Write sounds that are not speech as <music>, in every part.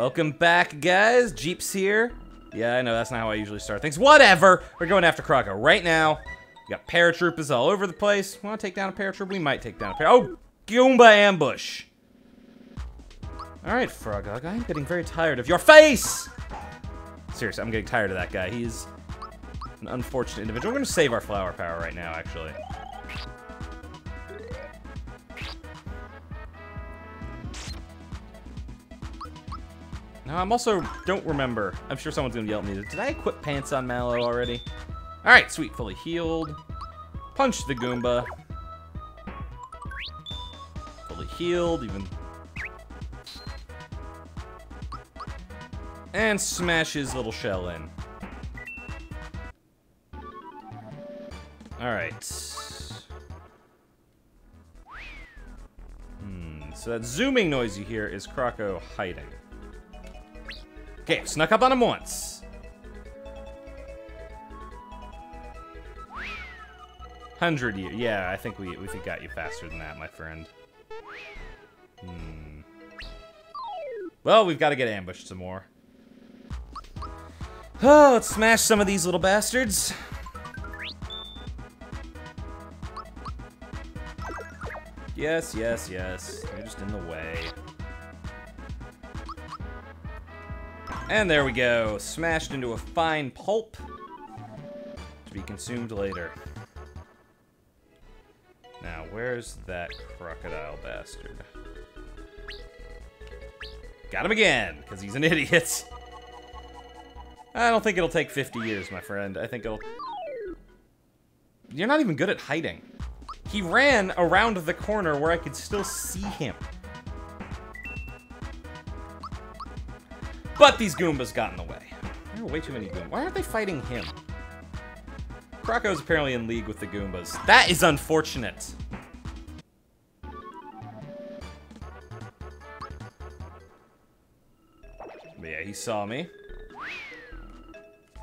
Welcome back, guys. Jeep's here. Yeah, I know, that's not how I usually start things. Whatever! We're going after Croco right now. We got paratroopers all over the place. Want to take down a paratrooper? We might take down a par- Oh! Goomba ambush! Alright, Frogog, I'm getting very tired of your face! Seriously, I'm getting tired of that guy. He's an unfortunate individual. We're gonna save our flower power right now, actually. No, I'm also don't remember. I'm sure someone's gonna yell at me. Did I equip pants on Mallow already? All right, sweet, fully healed. Punch the Goomba. Fully healed, even. And smash his little shell in. All right. Hmm. So that zooming noise you hear is Croco hiding. Okay, snuck up on him once. Hundred years. Yeah, I think we we think got you faster than that, my friend. Hmm. Well, we've got to get ambushed some more. Oh, let's smash some of these little bastards. Yes, yes, yes. You're just in the way. And there we go. Smashed into a fine pulp to be consumed later. Now, where's that crocodile bastard? Got him again, because he's an <laughs> idiot. I don't think it'll take 50 years, my friend. I think it'll... You're not even good at hiding. He ran around the corner where I could still see him. But these Goombas got in the way. There are way too many Goombas. Why aren't they fighting him? Croco's apparently in league with the Goombas. That is unfortunate. But yeah, he saw me.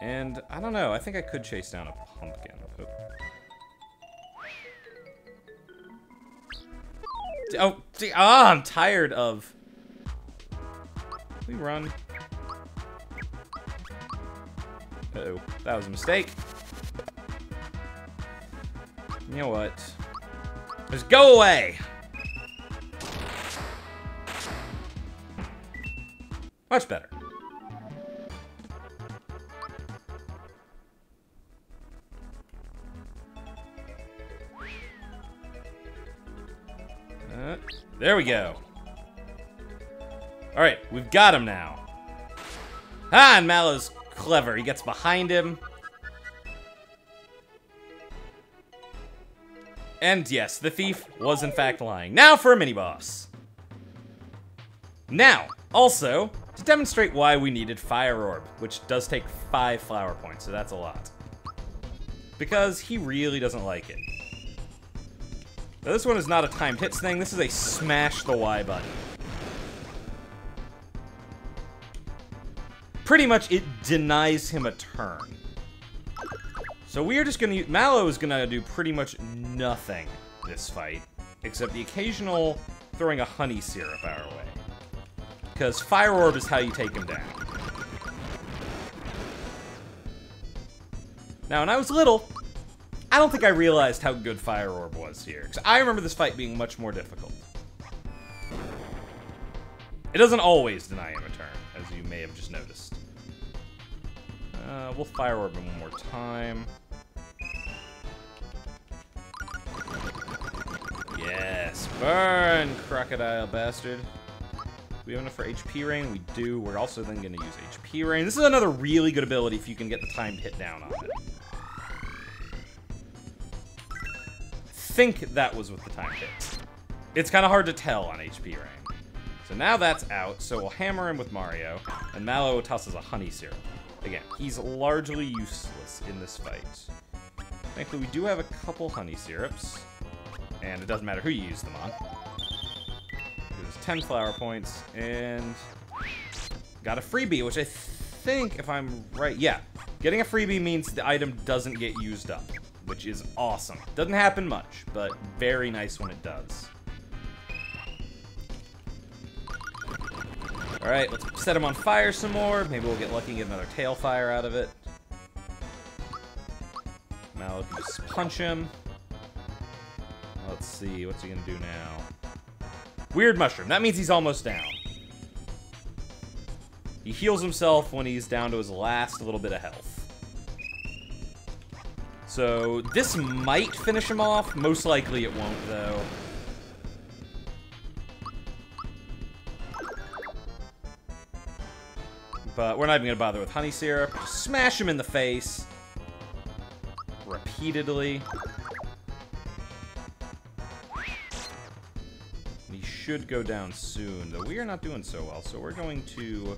And I don't know, I think I could chase down a pumpkin. Oh. Oh, ah, I'm tired of. We run. Uh oh, that was a mistake. You know what? Just go away. Much better. Uh, there we go. All right, we've got him now. Ah, and Mallow's clever. He gets behind him. And yes, the thief was in fact lying. Now for a mini-boss. Now, also, to demonstrate why we needed Fire Orb, which does take five flower points, so that's a lot. Because he really doesn't like it. Now, this one is not a timed hits thing, this is a smash the Y button. Pretty much, it denies him a turn. So we are just gonna, Mallow is gonna do pretty much nothing this fight, except the occasional throwing a honey syrup our way. Because Fire Orb is how you take him down. Now, when I was little, I don't think I realized how good Fire Orb was here. Because I remember this fight being much more difficult. It doesn't always deny him a turn, as you may have just noticed. Uh, we'll Fire Orb him one more time. Yes, burn, crocodile bastard. We have enough for HP rain? We do. We're also then going to use HP rain. This is another really good ability if you can get the timed hit down on it. I think that was with the timed hit. It's kind of hard to tell on HP rain. So now that's out, so we'll hammer him with Mario, and Mallow tosses a honey syrup. Again, he's largely useless in this fight. Thankfully, we do have a couple honey syrups, and it doesn't matter who you use them on. There's 10 flower points, and got a freebie, which I think, if I'm right, yeah. Getting a freebie means the item doesn't get used up, which is awesome. Doesn't happen much, but very nice when it does. Alright, let's set him on fire some more. Maybe we'll get lucky and get another tail fire out of it. Can just punch him. Let's see, what's he gonna do now? Weird mushroom. That means he's almost down. He heals himself when he's down to his last little bit of health. So this might finish him off. Most likely it won't, though. But we're not even going to bother with honey syrup. Just smash him in the face. Repeatedly. He should go down soon, though we are not doing so well. So we're going to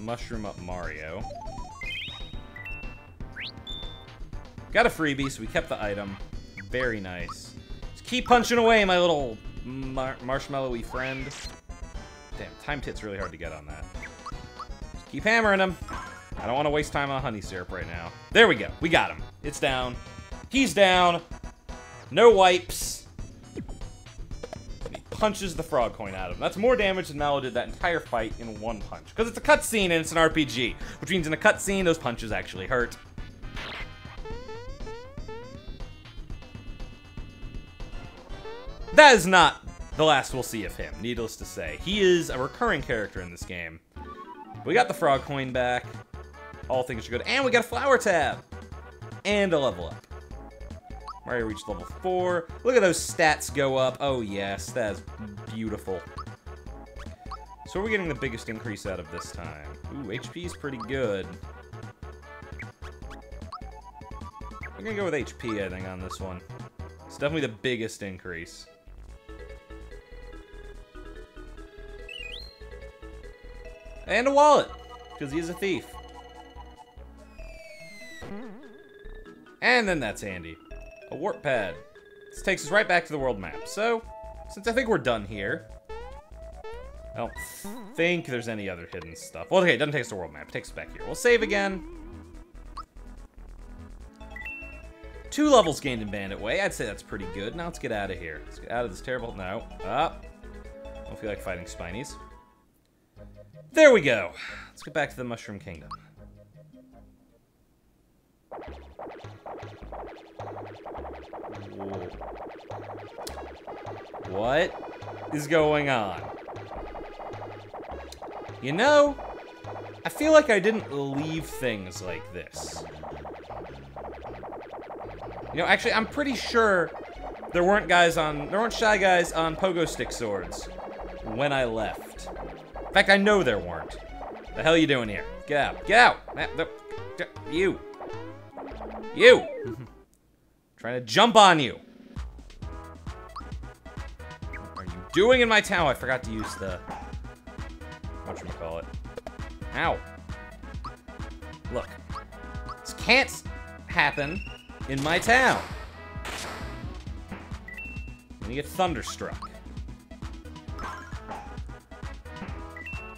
mushroom up Mario. Got a freebie, so we kept the item. Very nice. Just keep punching away, my little mar marshmallowy friend. Damn, time hit's really hard to get on that. Keep hammering him. I don't want to waste time on honey syrup right now. There we go. We got him. It's down. He's down. No wipes. And he punches the frog coin out of him. That's more damage than Mallow did that entire fight in one punch. Because it's a cutscene and it's an RPG. Which means in a cutscene, those punches actually hurt. That is not the last we'll see of him, needless to say. He is a recurring character in this game. We got the frog coin back. All things are good. And we got a flower tab. And a level up. Mario reached level 4. Look at those stats go up. Oh, yes. That is beautiful. So we're we getting the biggest increase out of this time? Ooh, HP is pretty good. I'm gonna go with HP, I think, on this one. It's definitely the biggest increase. And a wallet, because he's a thief. And then that's Andy. A warp pad. This takes us right back to the world map. So, since I think we're done here, I don't think there's any other hidden stuff. Well, okay, it doesn't take us to the world map. It takes us back here. We'll save again. Two levels gained in Bandit Way. I'd say that's pretty good. Now let's get out of here. Let's get out of this terrible... No. Oh. Don't feel like fighting Spinies. There we go. Let's get back to the Mushroom Kingdom. What is going on? You know, I feel like I didn't leave things like this. You know, actually, I'm pretty sure there weren't guys on, there weren't Shy Guys on pogo stick swords when I left. In fact, I know there weren't. The hell are you doing here? Get out. Get out! You. You! <laughs> Trying to jump on you. What are you doing in my town? I forgot to use the... Whatchamacallit. Ow. Look. This can't happen in my town. And you get thunderstruck.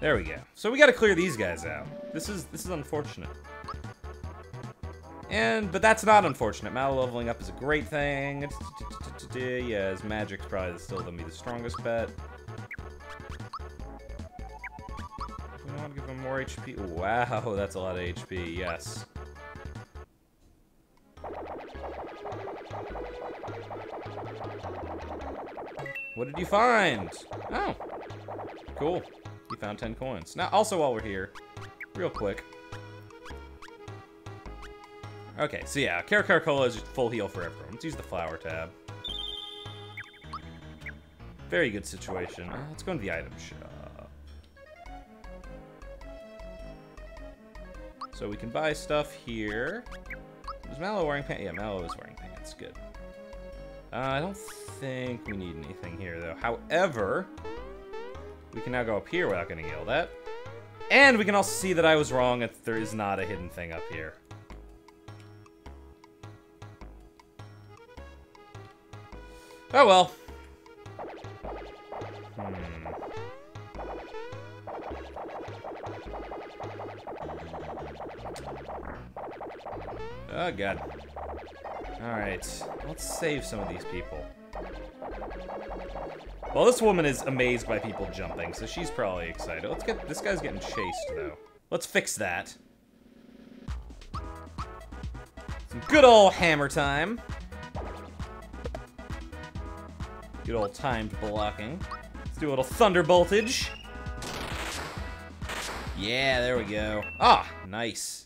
There we go. So we gotta clear these guys out. This is this is unfortunate. And, but that's not unfortunate. Mallow leveling up is a great thing. Yeah, his magic's probably still gonna be the strongest bet. We want to give him more HP. Wow, <laughs> that's a lot of HP, yes. What did you find? Oh, cool. You found 10 coins. Now, also while we're here, real quick. Okay, so yeah, Kerokero is full heal for everyone. Let's use the flower tab. Very good situation. Uh, let's go into the item shop. So we can buy stuff here. Is Mallow wearing pants? Yeah, Mallow is wearing pants. Good. Uh, I don't think we need anything here, though. However, we can now go up here without getting yelled at. And we can also see that I was wrong if there is not a hidden thing up here. Oh well. Hmm. Oh god. Alright, let's save some of these people. Well, this woman is amazed by people jumping, so she's probably excited. Let's get... This guy's getting chased, though. Let's fix that. Some good old hammer time. Good old timed blocking. Let's do a little thunderboltage. Yeah, there we go. Ah, nice.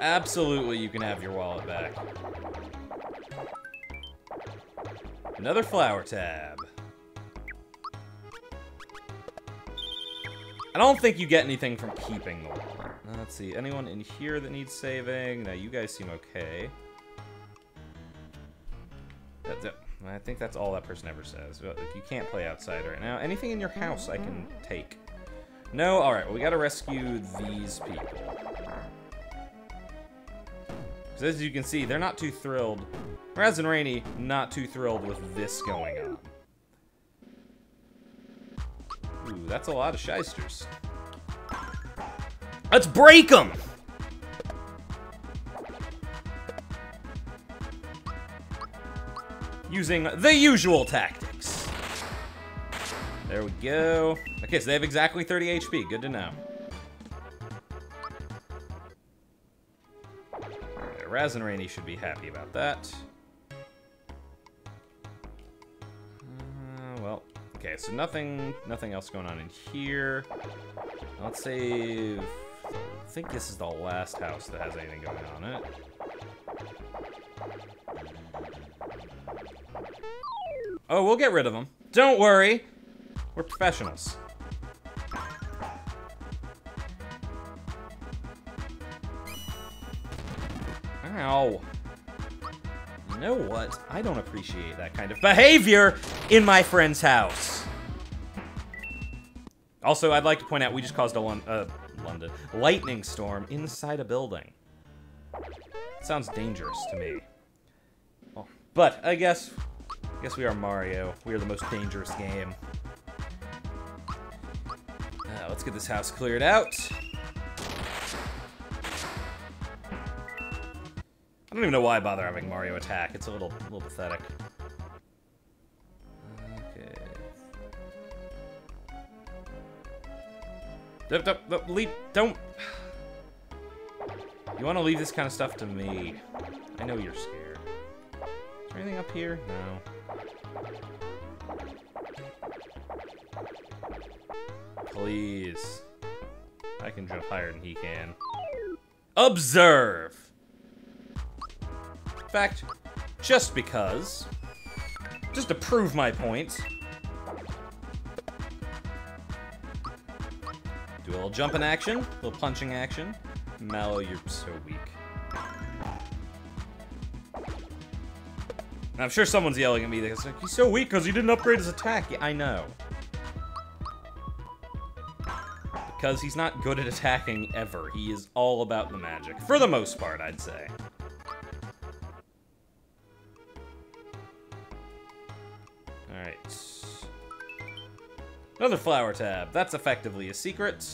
Absolutely, you can have your wallet back. Another flower tab. I don't think you get anything from keeping the wallet. Uh, let's see, anyone in here that needs saving? No, you guys seem okay. That, that, I think that's all that person ever says. You can't play outside right now. Anything in your house I can take. No? Alright, well, we gotta rescue these people. Because as you can see, they're not too thrilled. Raz and Raini, not too thrilled with this going on. Ooh, that's a lot of shysters. Let's break them! Using the usual tactics. There we go. Okay, so they have exactly 30 HP. Good to know. Raz and Raini should be happy about that. Uh, well, okay, so nothing, nothing else going on in here. Let's save. I think this is the last house that has anything going on it. Oh, we'll get rid of them. Don't worry. We're professionals. Ow. You know what? I don't appreciate that kind of behavior in my friend's house. Also, I'd like to point out we just caused a Lon uh, London lightning storm inside a building. It sounds dangerous to me. Oh, but I guess, I guess we are Mario. We are the most dangerous game. Uh, let's get this house cleared out. I don't even know why I bother having Mario attack. It's a little, a little pathetic. Okay. Don't, don't, leave, don't. You want to leave this kind of stuff to me. I know you're scared. Is there anything up here? No. Please. I can jump higher than he can. Observe! Fact, just because. Just to prove my point. Do a little jumping action, a little punching action. Mallow, you're so weak. And I'm sure someone's yelling at me because like, he's so weak because he didn't upgrade his attack. Yeah, I know. Because he's not good at attacking ever. He is all about the magic. For the most part, I'd say. Another flower tab. That's effectively a secret.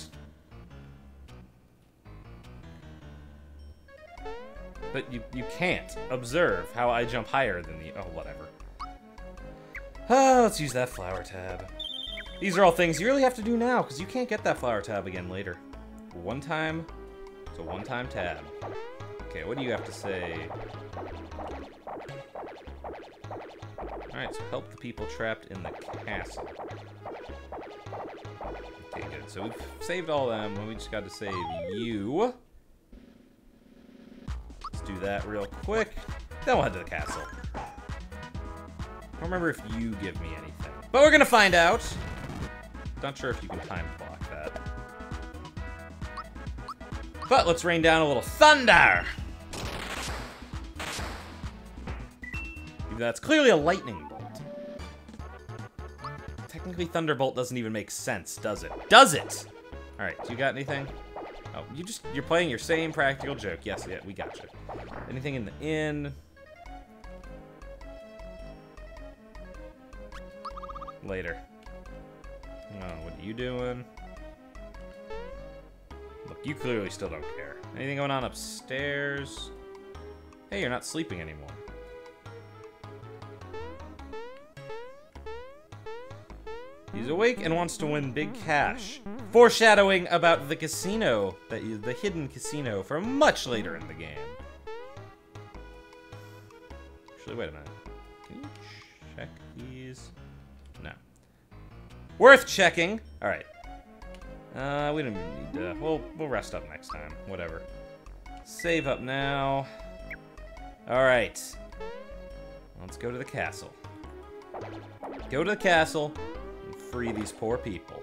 But you, you can't observe how I jump higher than the... Oh, whatever. Ah, let's use that flower tab. These are all things you really have to do now, because you can't get that flower tab again later. One time, it's a one-time tab. Okay, what do you have to say? Alright, so help the people trapped in the castle. Okay, good. So we've saved all them, and we just got to save you. Let's do that real quick. Then we'll head to the castle. I don't remember if you give me anything. But we're gonna find out. Not sure if you can time block that. But let's rain down a little thunder! That's clearly a lightning bolt. Technically, Thunderbolt doesn't even make sense, does it? Does it? All right, you got anything? Oh, you just, you're playing your same practical joke. Yes, yeah, we got you. Anything in the inn? Later. Oh, what are you doing? Look, you clearly still don't care. Anything going on upstairs? Hey, you're not sleeping anymore. He's awake and wants to win big cash. Foreshadowing about the casino, the hidden casino for much later in the game. Actually, wait a minute. Can you check these? No. Worth checking. All right. Uh, we don't need to. We'll we'll rest up next time. Whatever. Save up now. All right. Let's go to the castle. Go to the castle free these poor people.